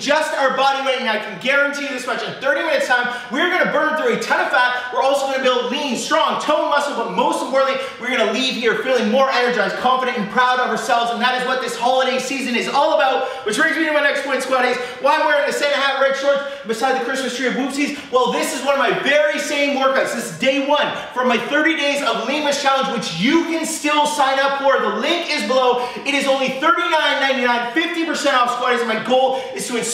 just our body weight, and I can guarantee you this much, in 30 minutes time, we're gonna burn through a ton of fat, we're also gonna build lean, strong, toned muscle, but most importantly, we're gonna leave here feeling more energized, confident, and proud of ourselves, and that is what this holiday season is all about, which brings me to my next point, Squadies. Why I'm wearing a Santa hat, red shorts, beside the Christmas tree of whoopsies? Well, this is one of my very same workouts. This is day one from my 30 days of Leanmas challenge, which you can still sign up for. The link is below. It is only $39.99, 50% off Squadies. And my goal is to inspire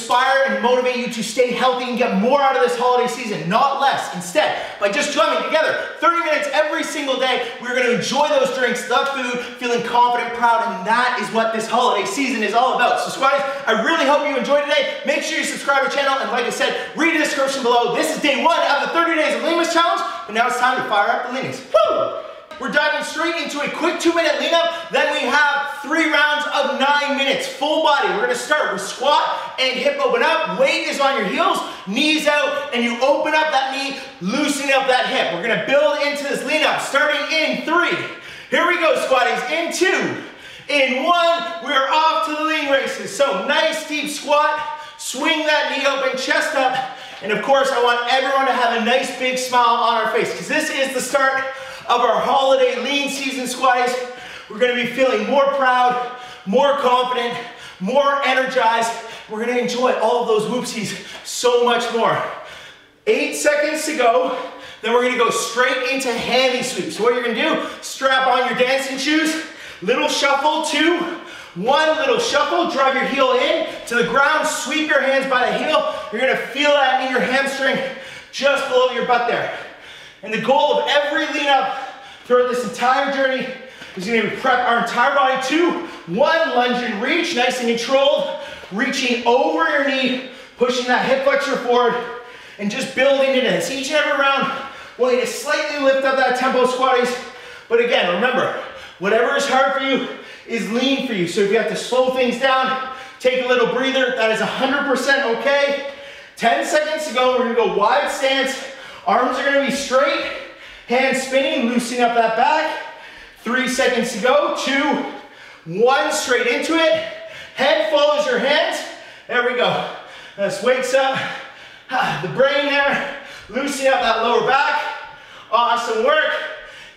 and motivate you to stay healthy and get more out of this holiday season, not less. Instead, by just joining together 30 minutes every single day, we're going to enjoy those drinks, the food, feeling confident, proud, and that is what this holiday season is all about. So Squadies, I really hope you enjoyed today. Make sure you subscribe to our channel, and like I said, read the description below. This is day one of the 30 days of Leanmas challenge, but now it's time to fire up the leanness. Woo! We're diving straight into a quick two minute lean up. Then we have three rounds of nine minutes, full body. We're gonna start with squat and hip open up. Weight is on your heels, knees out, and you open up that knee, loosening up that hip. We're gonna build into this lean up, starting in three. Here we go, Squadies, in two. In one, we're off to the lean races. So nice deep squat, swing that knee open, chest up, and of course, I want everyone to have a nice big smile on our face because this is the start of our holiday lean season Squadies. We're gonna be feeling more proud, more confident, more energized. We're gonna enjoy all of those whoopsies so much more. Eight seconds to go. Then we're gonna go straight into hammy sweeps. So what you're gonna do, strap on your dancing shoes, little shuffle, two, one little shuffle, drive your heel in to the ground, sweep your hands by the heel. You're gonna feel that in your hamstring just below your butt there. And the goal of every lean up throughout this entire journey is gonna be prep our entire body to one lunge and reach, nice and controlled, reaching over your knee, pushing that hip flexor forward, and just building it in. this. Each and every round, want you to slightly lift up that tempo Squadies. But again, remember, whatever is hard for you is lean for you. So if you have to slow things down, take a little breather, that is 100% okay. 10 seconds to go, we're gonna go wide stance. Arms are gonna be straight, hands spinning, loosening up that back. Three seconds to go, two, one, straight into it. Head follows your hands. There we go. This wakes up the brain there, loosening up that lower back. Awesome work.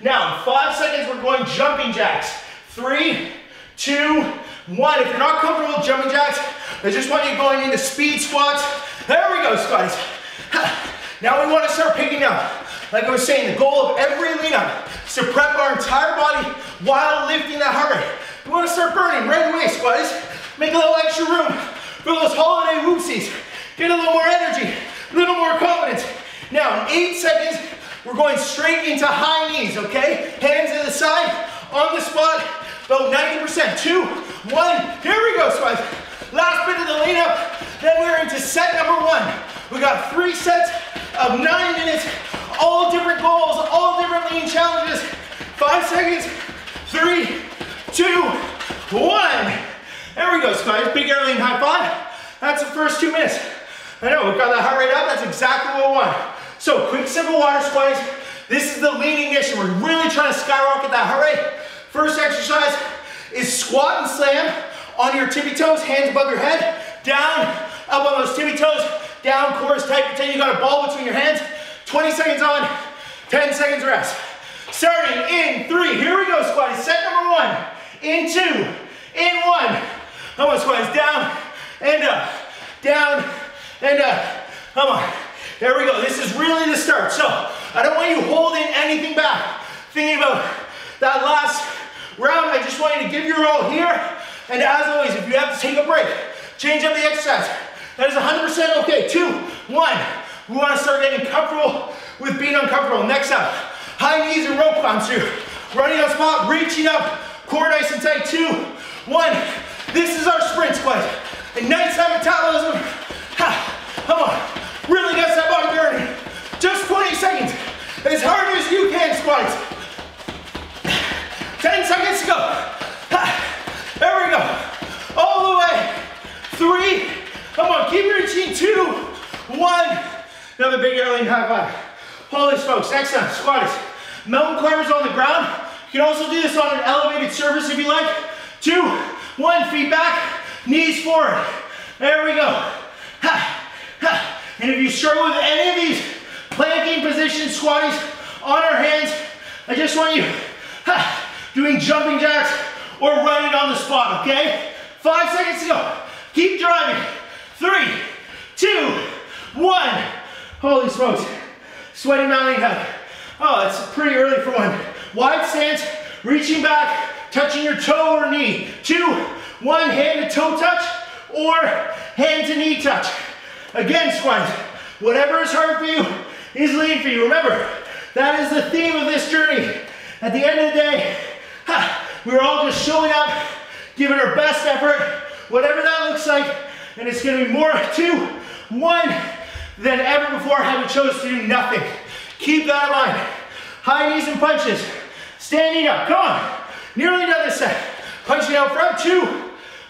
Now, five seconds, we're going jumping jacks. Three, two, one. If you're not comfortable with jumping jacks, I just want you going into speed squats. There we go, Squadies. Now we want to start picking up. Like I was saying, the goal of every lean up is to prep our entire body while lifting that heart rate. We want to start burning right away, Squadies. Make a little extra room for those holiday whoopsies. Get a little more energy, a little more confidence. Now, in eight seconds, we're going straight into high knees, okay? Hands to the side, on the spot, about 90%. Two, one, here we go, squats. Last bit of the lean up, then we're into set number one. We got three sets of nine minutes, all different goals, all different lean challenges. Five seconds, three, two, one. There we go, squats. Big air lean high five. That's the first two minutes. I know, we've got that heart rate up. That's exactly what we want. So quick, simple water squats. This is the lean ignition. We're really trying to skyrocket that heart rate. First exercise is squat and slam on your tippy toes, hands above your head, down, up on those tippy toes, down, chorus tight, pretend you got a ball between your hands. 20 seconds on, 10 seconds rest. Starting in three, here we go, Squadies. Set number one, in two, in one. Come on, Squadies, down and up, down and up. Come on, there we go. This is really the start. So, I don't want you holding anything back. Thinking about that last round, I just want you to give your all here. And as always, if you have to take a break, change up the exercise. That is 100% okay. Two, one. We want to start getting comfortable with being uncomfortable. Next up, high knees and rope climbs here. Running on spot, reaching up, core nice and tight. Two, one. This is our sprint squat. Nighttime metabolism. Ha, come on. Really gets that body burning. Just 20 seconds. As hard as you can, squats. 10 seconds to go. Ha, there we go. All the way. Three. Come on, keep reaching. Two, one. Another big air lean high five. Holy smokes. Next time, Squadies. Mountain climbers on the ground. You can also do this on an elevated surface if you like. Two, one, feet back, knees forward. There we go. And if you struggle with any of these planking position Squadies on our hands, I just want you doing jumping jacks or running on the spot, okay? Five seconds to go. Keep driving. Three, two, one. Holy smokes. Sweaty mounting hug. Oh, it's pretty early for one. Wide stance, reaching back, touching your toe or knee. Two, one hand to toe touch or hand to knee touch. Again, squats. Whatever is hard for you is lean for you. Remember, that is the theme of this journey. At the end of the day, we're all just showing up, giving our best effort, whatever that looks like, and it's gonna be more two, one than ever before having chose to do nothing. Keep that in mind. High knees and punches. Standing up, come on. Nearly this set. Punching out front, two,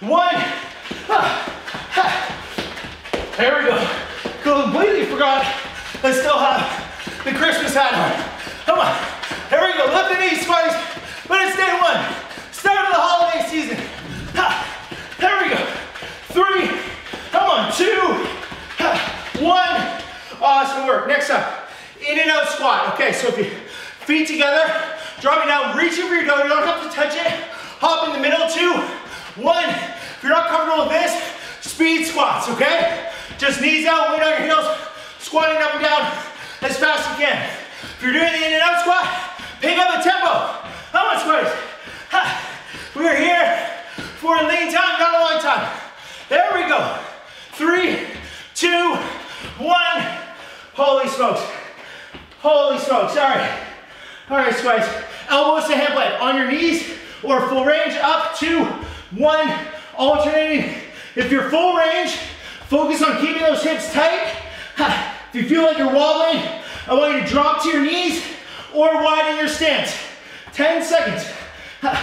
one. Ah. There we go. Completely forgot I still have the Christmas hat on. Come on. There we go. Lift the knees, Squadies. But it's day one. Start of the holiday season. Ha. There we go. Three. Come on. Two. Ha. One. Awesome work. Next up, in and out squat. Okay, so if you feet together, dropping down, reaching for your toe. You don't have to touch it. Hop in the middle. Two. One. If you're not comfortable with this, speed squats, okay? Just knees out, weight on your heels, squatting up and down as fast as you can. If you're doing the in and out squat, pick up the tempo. How much squares. We're here for a lean time, not a long time. There we go. Three, two, one. Holy smokes. Holy smokes, all right. All right, squares. Elbows to hand plank. On your knees or full range, up, two, one, alternating. If you're full range, focus on keeping those hips tight. If you feel like you're wobbling, I want you to drop to your knees or widen your stance. 10 seconds. I'm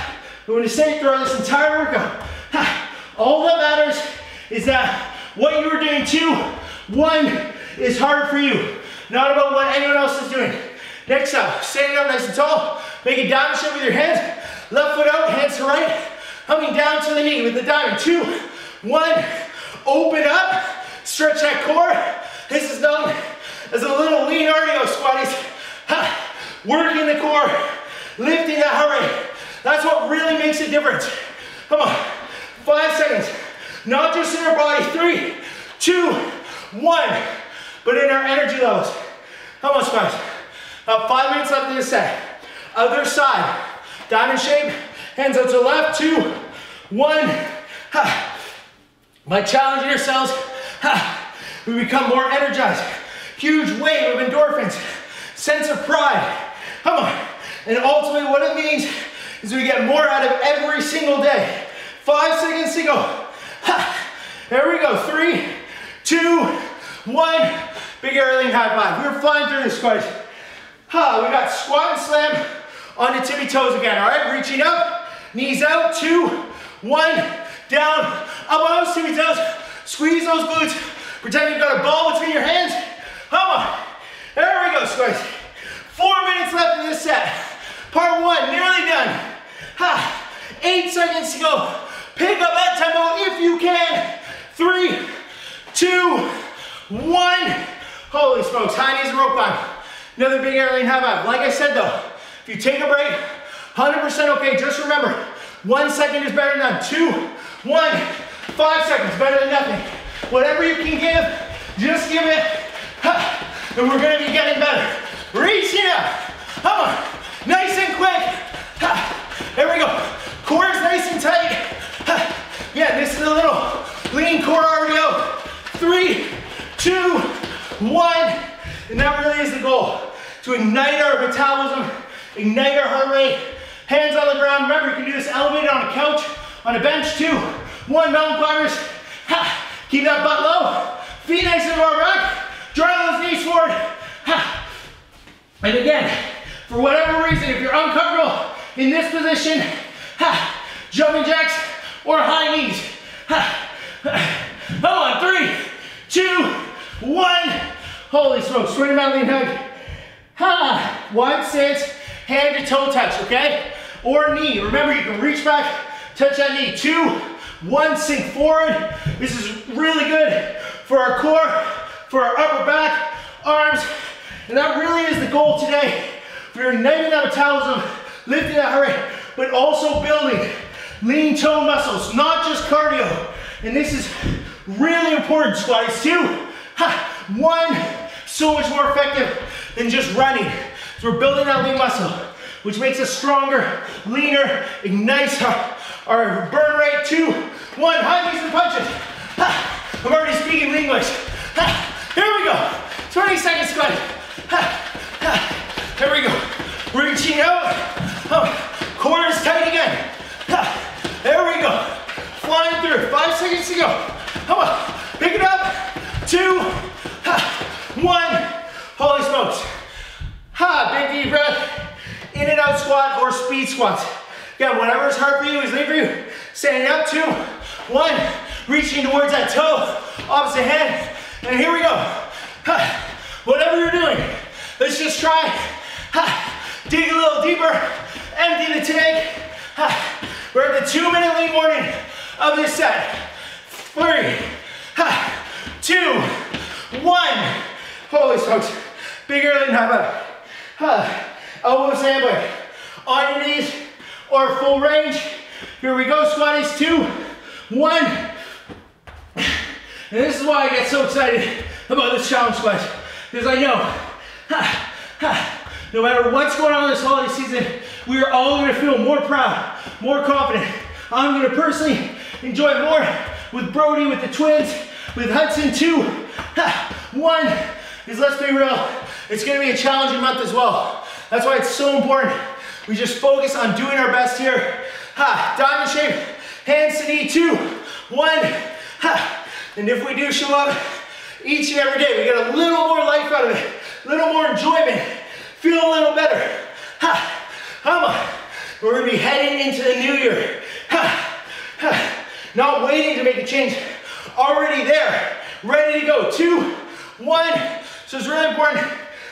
going to say throughout this entire workout. All that matters is that what you are doing two, one is hard for you. Not about what anyone else is doing. Next up, standing up nice and tall. Make a diamond shape with your hands. Left foot out, hands to right. Coming down to the knee with the diamond. Two, one, open up. Stretch that core. This is known as a little lean cardio, Squadies. Ha. Working the core, lifting that heart rate. That's what really makes a difference. Come on, five seconds. Not just in our body, three, two, one, but in our energy levels. Come on, guys? About five minutes left in this set. Other side, diamond shape, hands out to the left, two, one. Ha. By challenging ourselves, ha, we become more energized huge wave of endorphins, sense of pride. Come on. And ultimately what it means is we get more out of every single day. Five seconds to go. Ha. There we go. Three, two, one. Big air lean high five. We're flying through this, guys. Ha, we got squat and slam on the tippy toes again. All right, reaching up, knees out. Two, one, down, up on those tippy toes. Squeeze those glutes. Pretend you've got a ball between your hands. Come on. There we go, squares. Four minutes left in this set. Part one, nearly done. Ha. Eight seconds to go. Pick up that tempo if you can. Three, two, one. Holy smokes, high knees and rope climb. Another big air lean high five. Like I said though, if you take a break, 100% okay. Just remember, one second is better than none. Two, one, five seconds, better than nothing. Whatever you can give, just give it and we're gonna be getting better. Reaching up. Come on. Nice and quick. There we go. Core is nice and tight. Yeah, this is a little lean core RDO. Three, two, one. And that really is the goal. To ignite our metabolism, ignite our heart rate. Hands on the ground. Remember, you can do this elevated on a couch, on a bench, two. One, mountain climbers. Ha. Keep that butt low. Feet nice and far back. Drive those knees forward. Ha. And again, for whatever reason, if you're uncomfortable in this position, ha, jumping jacks or high knees. Ha. Come on, three, two, one. Holy smokes, swing lean hug. Ha, one sit, hand to toe touch, okay? Or knee, remember you can reach back, touch that knee. Two, one, sink forward. This is really good for our core, for our upper back, arms, and that really is the goal today. We're igniting that metabolism, lifting that heart rate, but also building lean tone muscles, not just cardio. And this is really important, Squadies. Two, ha, one, so much more effective than just running. So we're building that lean muscle, which makes us stronger, leaner, ignites our burn rate. Two, one, high knees and punches. Ha, I'm already speaking English. Ha, here we go. 20 seconds squat. Ha, ha, here we go. Reaching out. Oh, core is tight again. Ha, there we go. Flying through. Five seconds to go. Come on. Pick it up. Two. One. Holy smokes. Ha, big deep breath. In and out squat or speed squats. Again, whatever is hard for you is leave for you. Standing up, two, one, reaching towards that toe, opposite hand, and here we go. Ha, whatever you're doing, let's just try. Ha, dig a little deeper, empty the tank. Ha, we're at the two minute lean warning of this set. Three, ha, two, one. Holy smokes. Big early high five. Ha, elbow sandwich. On your knees or full range. Here we go, Squadies. Two, one. And this is why I get so excited about this challenge squat. Because I know, ha, ha, no matter what's going on this holiday season, we are all gonna feel more proud, more confident. I'm gonna personally enjoy more with Brody, with the twins, with Hudson, two, one. Because let's be real, it's gonna be a challenging month as well. That's why it's so important. We just focus on doing our best here. Ha, diamond shape, hands to knee, two, one, ha. And if we do show up each and every day, we get a little more life out of it, a little more enjoyment, feel a little better. Ha, come on. We're gonna be heading into the new year. Ha, ha. Not waiting to make a change, already there, ready to go. Two, one. So it's really important.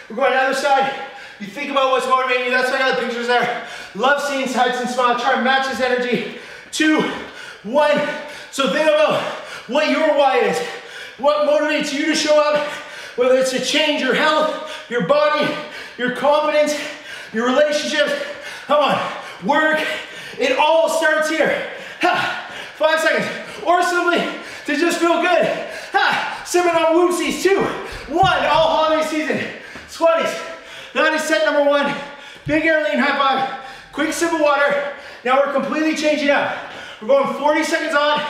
We're going to the other side. You think about what's motivating you. That's why I got the pictures there. Love seeing Hudson smile. Try and match his energy. Two, one. So think about what your why is. What motivates you to show up, whether it's to change your health, your body, your confidence, your relationships. Come on, work. It all starts here. Ha, five seconds. Or simply to just feel good. Ha, sipping on whoopsies. Two, one, all holiday season. Squadies. That is set number one. Big air lean high five. Quick sip of water. Now we're completely changing up. We're going 40 seconds on,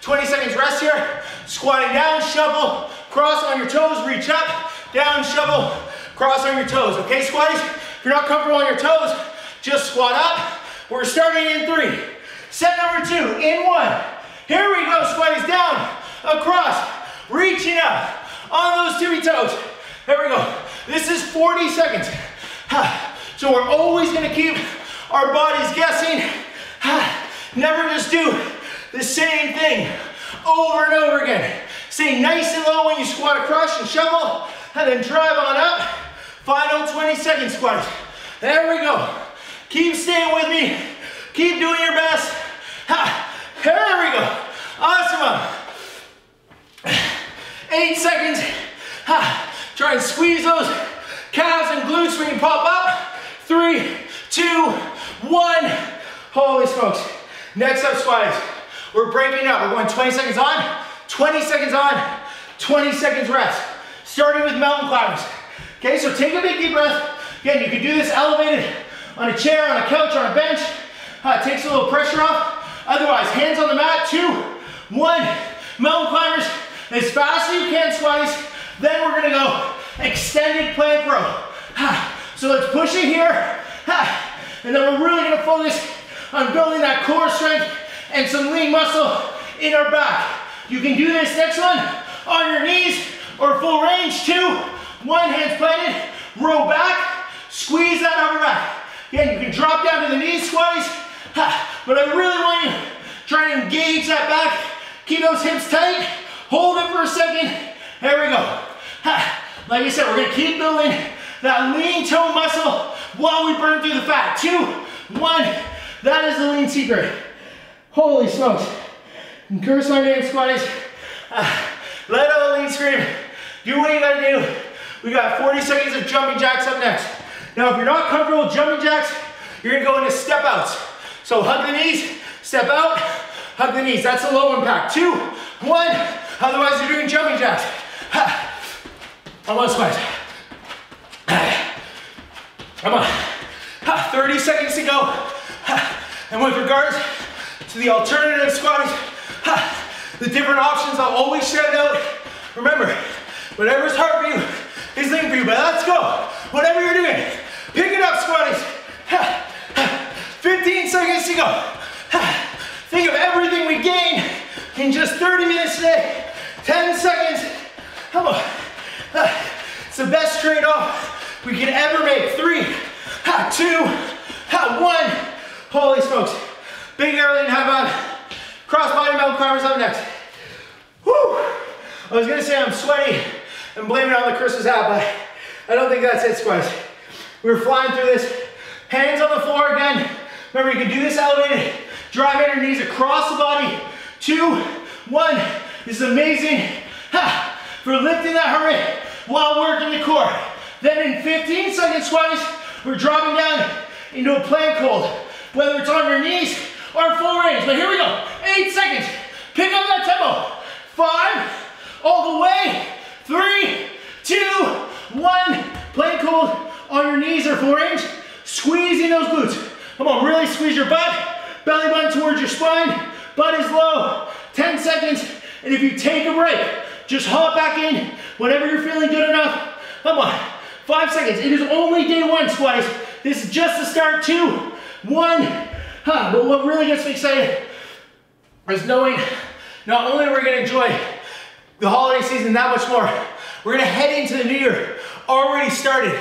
20 seconds rest here. Squatting down, shuffle, cross on your toes, reach up, down, shuffle, cross on your toes. Okay, Squadies? If you're not comfortable on your toes, just squat up. We're starting in three. Set number two, in one. Here we go, Squadies, down, across, reaching up, on those tippy toes. There we go. This is 40 seconds. So we're always gonna keep our bodies guessing. Never just do the same thing over and over again. Stay nice and low when you squat across and shovel, and then drive on up. Final 20 seconds squat. There we go. Keep staying with me. Keep doing your best. There we go. Awesome. Eight seconds. Try and squeeze those calves and glutes when you pop up. Three, two, one. Holy smokes. Next up, squats. We're breaking up. We're going 20 seconds on, 20 seconds on, 20 seconds rest. Starting with mountain climbers. Okay, so take a big deep breath. Again, you can do this elevated on a chair, on a couch, on a bench. Uh, it takes a little pressure off. Otherwise, hands on the mat, two, one. Mountain climbers, as fast as you can, Squadies. Then we're gonna go extended plank row. So let's push it here. And then we're really gonna focus on building that core strength and some lean muscle in our back. You can do this next one on your knees or full range, two. One hand's planted, row back, squeeze that upper back. Again, you can drop down to the knees, Squadies. But I really want you to try and engage that back. Keep those hips tight. Hold it for a second. There we go. Like I said, we're gonna keep building that lean toe muscle while we burn through the fat. Two, one. That is the lean secret. Holy smokes. Curse my name, Squadies. Uh, Let out a lean scream. Do what you gotta do. We got 40 seconds of jumping jacks up next. Now, if you're not comfortable with jumping jacks, you're gonna go into step outs. So hug the knees, step out, hug the knees. That's a low impact. Two, one, otherwise you're doing jumping jacks. On one squats. Come on. Ha. 30 seconds to go. Ha. And with regards to the alternative squats, the different options I'll always shout out. Remember, whatever's hard for you is lean for you, but let's go. Whatever you're doing, pick it up, Squadies. 15 seconds to go. Think of everything we gain in just 30 minutes today. 10 seconds. Come on. Uh, it's the best trade-off we can ever make. Three, two, one. Holy smokes. Big air lean, high five. Cross body mountain climbers up next. Whew. I was gonna say I'm sweaty and blame it on the Christmas hat, but I don't think that's it, squads. We're flying through this. Hands on the floor again. Remember, you can do this elevated. Driving your knees across the body. Two, one. Is amazing ha, for lifting that heart while working the core. Then in 15 seconds, squats, we're dropping down into a plank hold, whether it's on your knees or full range. But here we go. Eight seconds. Pick up that tempo. Five, all the way. Three, two, one. Plank hold on your knees or full range. Squeezing those glutes. Come on, really squeeze your butt. Belly button towards your spine. Butt is low. 10 seconds. And if you take a break, just hop back in whenever you're feeling good enough. Come on. Five seconds. It is only day one, squats. This is just the start. Two, one. Huh. But what really gets me excited is knowing not only are we to enjoy the holiday season that much more, we're to head into the new year already started,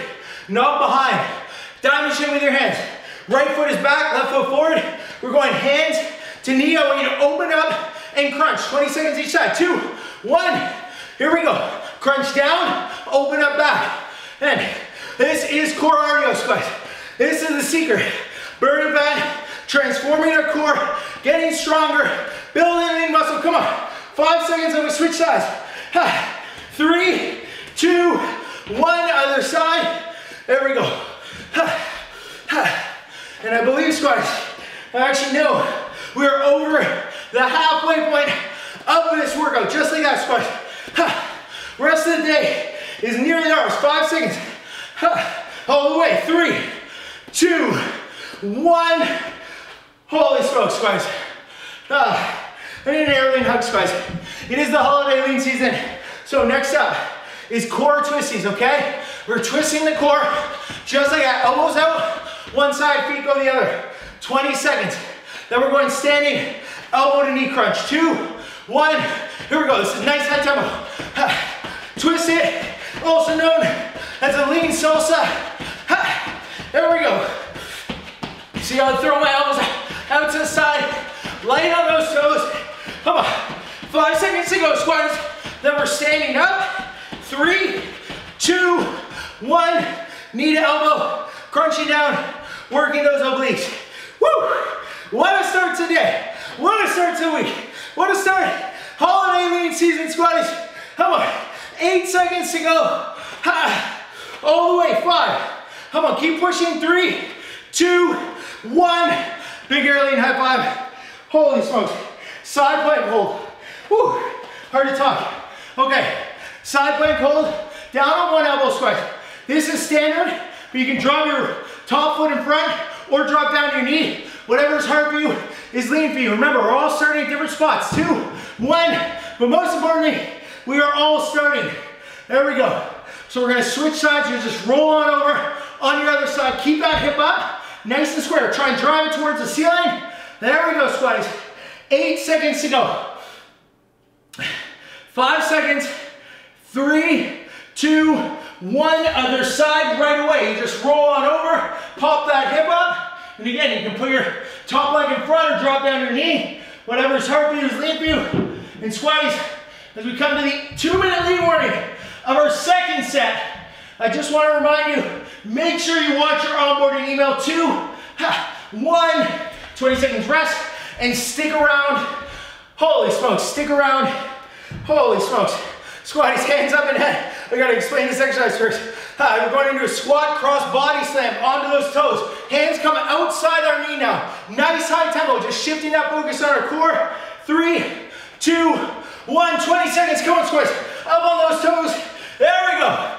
not behind. Diamond shape with your hands. Right foot is back, left foot forward. We're going hands to knee. I want you to open up and crunch. 20 seconds each side. Two, one. Here we go. Crunch down, open up back. And this is core cardio, guys. This is the secret. Burning fat, transforming our core, getting stronger, building muscle. Come on. Five seconds and we switch sides. Three, two, one. Other side. There we go. And I believe, squats, I actually know we're over the halfway point of this workout, just like that, squats. Rest of the day is nearly ours. Five seconds. All the way. Three, two, one. Holy smokes, guys. Ah, I need an air lean hug, guys. It is the holiday lean season. So next up is core twisties, okay? We're twisting the core just like that. Elbows out, one side, feet go the other. 20 seconds. Then we're going standing, elbow to knee crunch. Two, one. Here we go. This is nice high tempo. Twist it, also known as a lean salsa. There we go. See how I throw my elbows out to the side, light on those toes. Come on. Five seconds to go, squats. Then we're standing up. Three, two, one. Knee to elbow, crunching down, working those obliques. Woo! What a start today. What a start to the week. What a start. Holiday lean season, Squadies. Come on. Eight seconds to go. Ha. All the way. Five. Come on. Keep pushing. Three, two, one. Big air lean high five. Holy smokes. Side plank hold. Woo. Hard to talk. Okay. Side plank hold. Down on one elbow squat. This is standard, but you can drop your top foot in front or drop down your knee. Whatever's hard for you is lean for you. Remember, we're all starting at different spots. Two, one, but most importantly, we are all starting. There we go. So we're gonna switch sides. You just roll on over on your other side. Keep that hip up, nice and square. Try and drive it towards the ceiling. There we go, Squadies. Eight seconds to go. Five seconds. Three, two, one other side right away. You just roll on over, pop that hip up, and again, you can put your top leg in front or drop down your knee. Whatever's hard for you is lean for you. And Squadies, as we come to the two minute lean warning of our second set, I just want to remind you, make sure you watch your onboarding email two, one, 20 seconds rest, and stick around. Holy smokes, stick around. Holy smokes. Squadies, hands up and head. We gotta explain this exercise first. Uh, we're going into a squat cross body slam onto those toes. Hands coming outside our knee now. Nice high tempo, just shifting that focus on our core. Three, two, one. 20 seconds, come on squats. Up on those toes. There we go.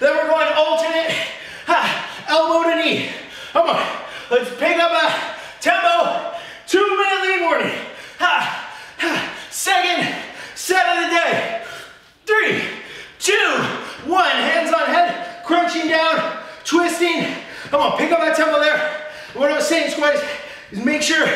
Then we're going alternate elbow to knee. Come on, let's pick up a tempo. Two minute lead warning. Second set of the day. Three, two, one. Hands on head, crunching down, twisting. Come on, pick up that tempo there. What I was saying, squats, is make sure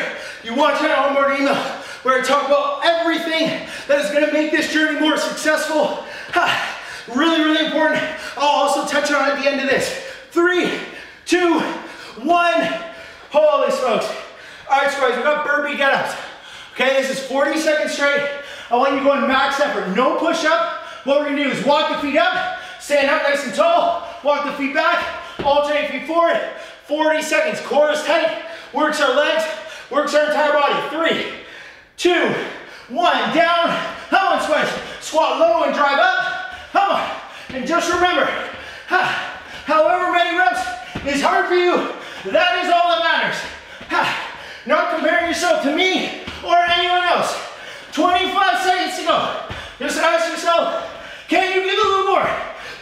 you watch that onboard email where I talk about everything that is gonna make this journey more successful. Ha. Really, really important. I'll also touch on at the end of this. Three, two, one. Holy smokes. All right, squats, we got burpee get-ups. Okay, this is 40 seconds straight. I want you going max effort. No push up. What we're gonna do is walk the feet up, stand up nice and tall, walk the feet back, alternate feet forward. 40 seconds, core is tight, works our legs, works our entire body. Three, two, one, down. Come on, squat. Squat low and drive up. Come on. And just remember, ha, however many reps is hard for you, that is all that matters. Ha, Not comparing yourself to me or anyone else. 25 seconds to go. Just ask yourself, can you give a little more?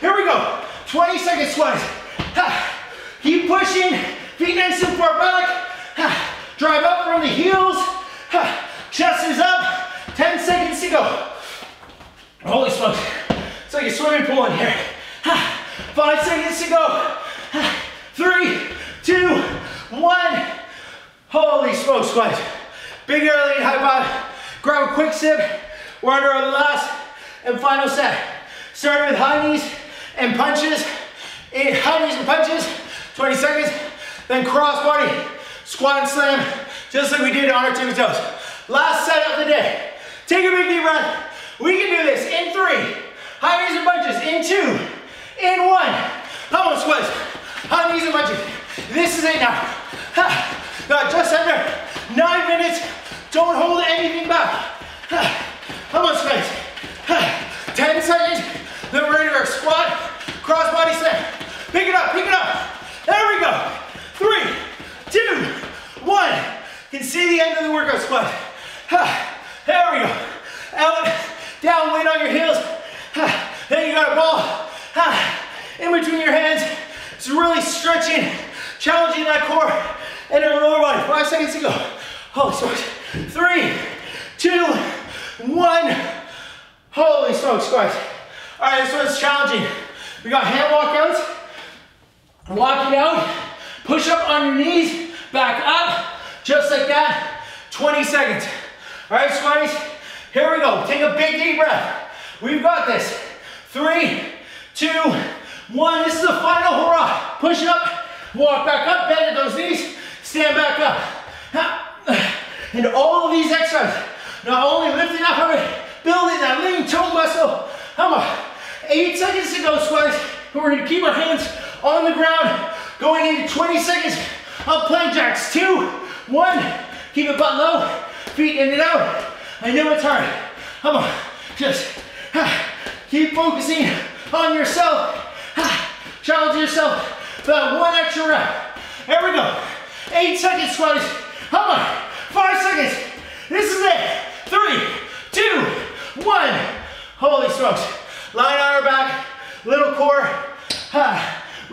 Here we go. 20 second squats. Keep pushing. Feet nice and far back. Drive up from the heels. Chest is up. 10 seconds to go. Holy smokes. It's like a swimming pool in here. Five seconds to go. Three, two, one. Holy smokes, guys. Big early high five. Grab a quick sip. We're under our last and final set. Starting with high knees and punches. Eight high knees and punches. 20 seconds. Then cross body, squat and slam, just like we did on our tippy toes. Last set of the day. Take a big deep breath. We can do this in three. High knees and punches in two, in one. Come on, squats. High knees and punches. This is it now. Got just under nine minutes. Don't hold anything back. Come on, squats. 10 seconds. Then we're ready for squat, cross body slam. Pick it up, pick it up. There we go. Three, two, one. You can see the end of the workout squat. There we go. Out, down, weight on your heels. Then you got a ball in between your hands. It's really stretching, challenging that core and your lower body. Five seconds to go. Holy smokes. Three, two, one. Holy smokes, squats. All right, this one's challenging. We got hand walkouts. Walking out, push up on your knees, back up, just like that. 20 seconds. All right, Squadies, here we go. Take a big deep breath. We've got this. Three, two, one. This is the final hurrah. Push up, walk back up, bend at those knees, stand back up. And all of these exercises, not only lifting up it, building that lean toe muscle. Come on. Eight seconds to go, squats. We're gonna keep our hands on the ground, going into 20 seconds of plank jacks. Two, one. Keep it butt low, feet in and out. I know it's hard. Come on, just keep focusing on yourself. Challenge yourself for one extra rep. There we go. Eight seconds, squats. Come on, five seconds. This is it. Three, two, one. Holy smokes. Line on our back, little core.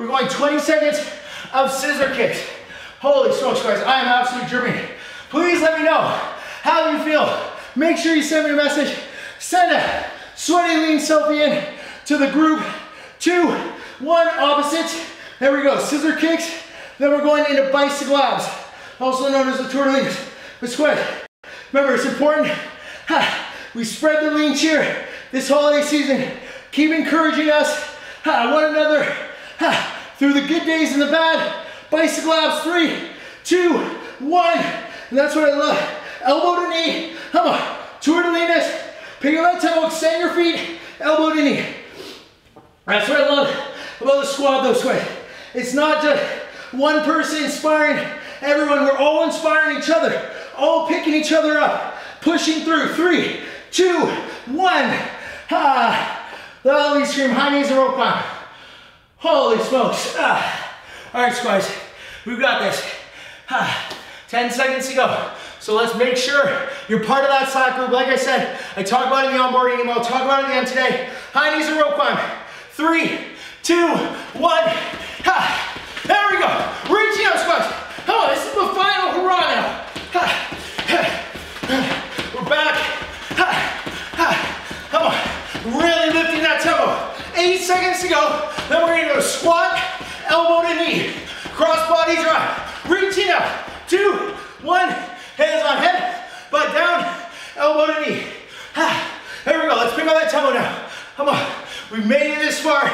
We're going 20 seconds of scissor kicks. Holy smokes, guys, I am absolutely dripping. Please let me know how you feel. Make sure you send me a message. Send a sweaty lean selfie in to the group. Two, one, opposite. There we go, scissor kicks. Then we're going into bicycle abs, also known as the Tour de Lean. But. Remember, it's important. Ha, We spread the lean cheer this holiday season. Keep encouraging us, Ha, one another, through the good days and the bad. Bicycle abs, three, two, one. And that's what I love. Elbow to knee, come on. Tour de leanness. Pick your that toe, extend your feet, elbow to knee. That's what I love about the squat though, sweat. It's not just one person inspiring everyone. We're all inspiring each other, all picking each other up, pushing through. Three, two, one. Ah, loudly scream, high knees and rope climb. Holy smokes. Ah. All right, squads, we've got this. Ah. 10 seconds to go. So let's make sure you're part of that slack group. Like I said, I talked about it in the onboarding email, talk about it again today. High knees and rope climb. Three, two, one. Ha. There we go. Reaching up squats. Come on, this is the final hurrah now. Ha. We're back. Ha. Ha. Come on. Really lifting that tempo. Eight seconds to go. Then we're gonna go squat, elbow to knee. Cross body drive. Reaching up. Two, one. Hands on head, butt down, elbow to knee. Ha. There we go. Let's pick up that tempo now. Come on. We've made it this far.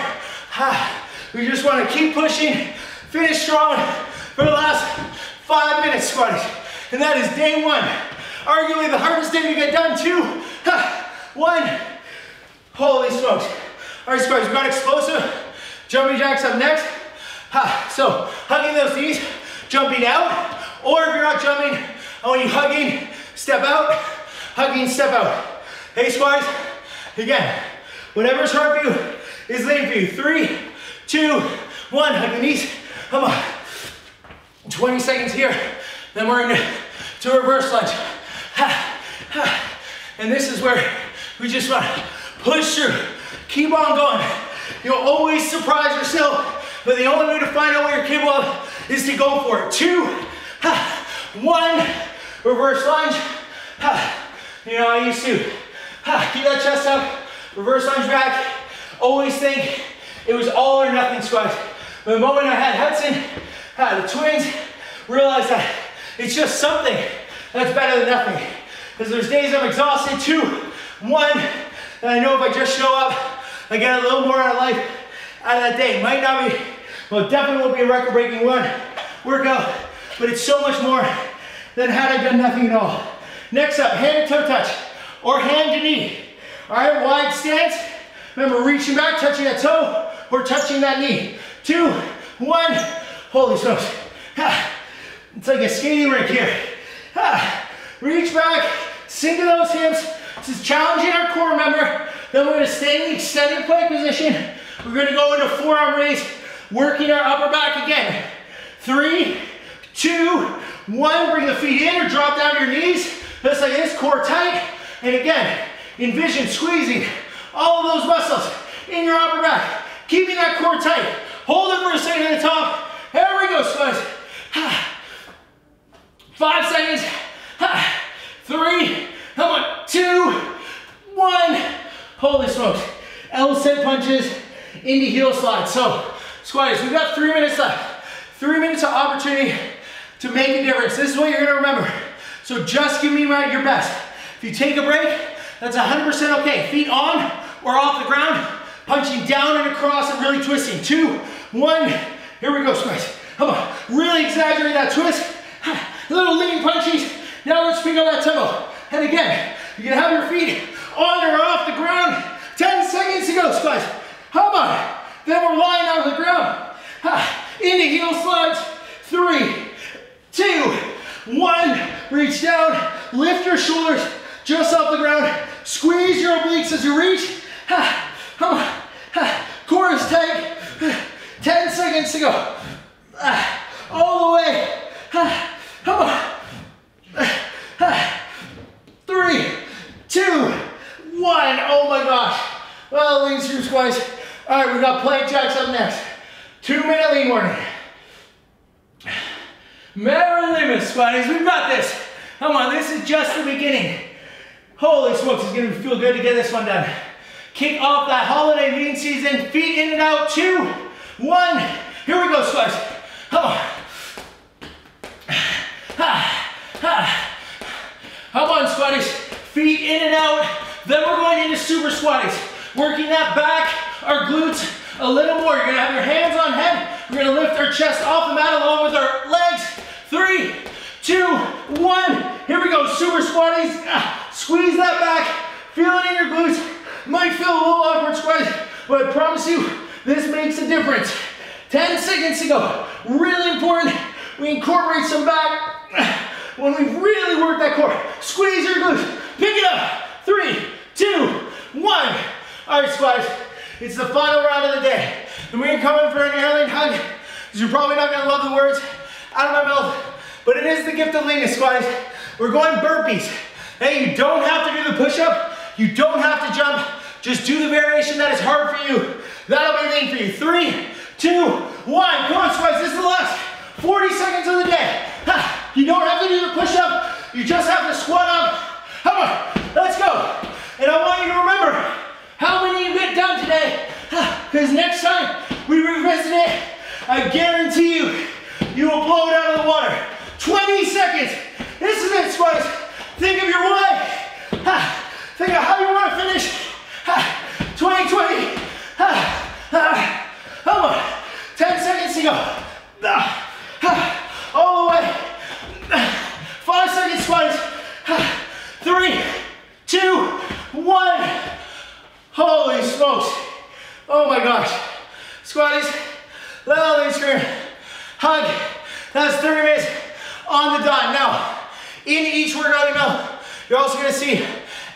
We just want to keep pushing. Finish strong for the last five minutes, Squadies. And that is day one. Arguably the hardest day to get done, two, one. Holy smokes. All right, Squadies, we've got explosive jumping jacks up next. Ha. So, hugging those knees, jumping out, or if you're not jumping, I want you hugging, step out, hugging, step out. Hey, squads, again, whatever's hard for you is lean for you. Three, two, one, hug the knees, come on. 20 seconds here, then we're into to reverse lunge. Ha, ha. And this is where we just want to push through, keep on going. You'll always surprise yourself, but the only way to find out what you're capable of is to go for it. Two, one, reverse lunge. You know, I used to keep that chest up, reverse lunge back. Always think it was all or nothing squats. But the moment I had Hudson, ha, the twins, realized that it's just something that's better than nothing. Because there's days I'm exhausted, two, one, and I know if I just show up, I got a little more out of life out of that day. Might not be, well, definitely won't be a record-breaking one workout, but it's so much more than had I done nothing at all. Next up, hand to toe touch or hand to knee. All right, wide stance. Remember, reaching back, touching that toe or touching that knee. Two, one. Holy smokes. It's like a skating rink here. Reach back, sink to those hips. This is challenging our core, remember. Then we're gonna stay in the extended plank position. We're gonna go into forearm raise, working our upper back again. Three, two, one. Bring the feet in or drop down your knees. Just like this, core tight. And again, envision squeezing all of those muscles in your upper back. Keeping that core tight. Hold it for a second at the top. There we go, guys. Five seconds. Three. Come on. Two. One. Holy smokes. L set punches into heel slides. So, squatters, we've got three minutes left. Three minutes of opportunity to make a difference. This is what you're gonna remember. So just give me your best. If you take a break, that's 100% okay. Feet on or off the ground, punching down and across and really twisting. Two, one, here we go, guys. Come on, really exaggerate that twist. Little lean punchies. Now let's pick up that tempo. And again, you can have your feet on or off the ground. 10 seconds to go, guys. How about it? Then we're lying on the ground. Into heel slides. Three, two, one. Reach down, lift your shoulders just off the ground. Squeeze your obliques as you reach. Come on. Core is tight. 10 seconds to go. Ah. All the way. Come on. Three, two, one. Oh my gosh. Well, lean through squats. All right, we got plank jacks up next. Two minute lean warning. Loomis, Squadies, we've got this. Come on, this is just the beginning. Holy smokes, it's gonna feel good to get this one done. Kick off that holiday lean season, feet in and out, two, one. Here we go, squats. Come on. Come on, Squadies. Feet in and out. Then we're going into super squatties. Working that back, our glutes a little more. You're gonna have your hands on head. We're gonna lift our chest off the mat along with our legs. Three, two, one. Here we go, super squatties. Ah, squeeze that back. Feel it in your glutes. Might feel a little awkward squat, but I promise you, this makes a difference. 10 seconds to go. Really important, we incorporate some back when we really work that core. Squeeze your glutes. Pick it up. Three, two, one. All right, squats. It's the final round of the day. And we're in for an airline hug, because you're probably not gonna love the words out of my mouth, but it is the gift of leanness, squats. We're going burpees. Hey, you don't have to do the push-up, you don't have to jump, just do the variation that is hard for you. That'll be lean for you. Three, two, one. Come on, squats, this is the last 40 seconds of the day. You don't have to do the push-up, you just have to squat up. Come on, let's go. And I want you to remember how many you get done today, because next time we revisit it, I guarantee you, you will blow it out of the water. 20 seconds. This is it, squats. Think of your way. Think of how you want to finish. 2020. Come on. 10 seconds to go. All the way. Five seconds, squats. Three, two, one. Holy smokes. Oh my gosh. Squadies, loudly scream. Hug. That's 30 minutes on the dot. Now, in each workout email, you're also gonna see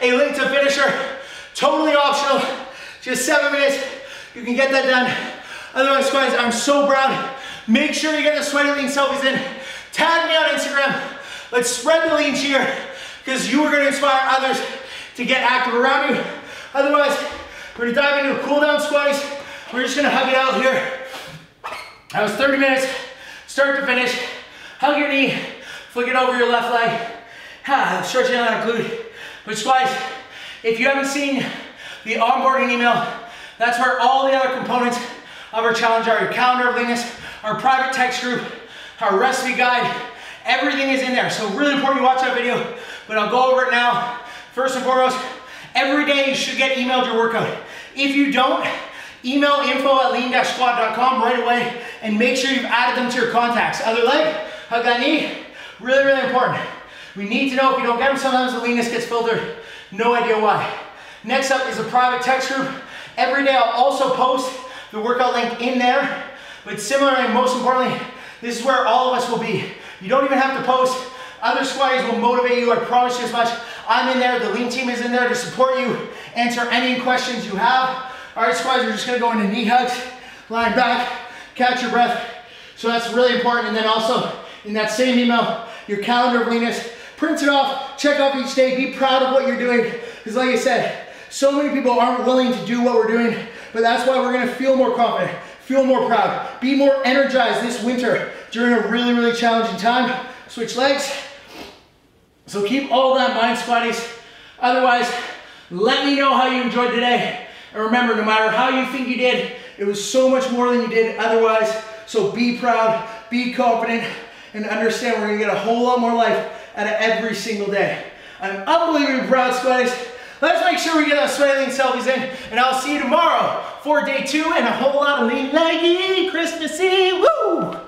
a link to finisher. Totally optional. Just seven minutes. You can get that done. Otherwise, squadies, I'm so proud. Make sure you get the sweaty lean selfies in. Tag me on Instagram. Let's spread the lean cheer because you are going to inspire others to get active around you. Otherwise, we're going to dive into a cool down squadies. We're just going to hug it out here. That was 30 minutes, start to finish. Hug your knee, flick it over your left leg. Ah, stretching out that glute. But squadies, if you haven't seen the onboarding email, that's where all the other components of our challenge are. Your calendar of leanness, our private text group, our recipe guide, everything is in there. So really important you watch that video, but I'll go over it now. First and foremost, every day you should get emailed your workout. If you don't, email info at lean-squad.com right away and make sure you've added them to your contacts. Other leg, hug that knee, really, really important. We need to know if you don't get them, sometimes the leanness gets filtered. No idea why. Next up is a private text group. Every day I'll also post the workout link in there, but similarly, most importantly, this is where all of us will be. You don't even have to post. Other squadies will motivate you, I promise you as much. I'm in there, the lean team is in there to support you, answer any questions you have. All right, squadies, we're just gonna go into knee hugs, lying back, catch your breath. So that's really important. And then also, in that same email, your calendar of leanness, print it off, check off each day, be proud of what you're doing. Because like I said, so many people aren't willing to do what we're doing, but that's why we're gonna feel more confident, feel more proud, be more energized this winter during a really, really challenging time. Switch legs. So keep all that mind, squadies. Otherwise, let me know how you enjoyed today. And remember, no matter how you think you did, it was so much more than you did otherwise. So be proud, be confident, and understand we're gonna get a whole lot more life out of every single day. I'm unbelievably proud, squadies. Let's make sure we get those lean selfies in, and I'll see you tomorrow for day two and a whole lot of lean leggy Christmassy. Woo!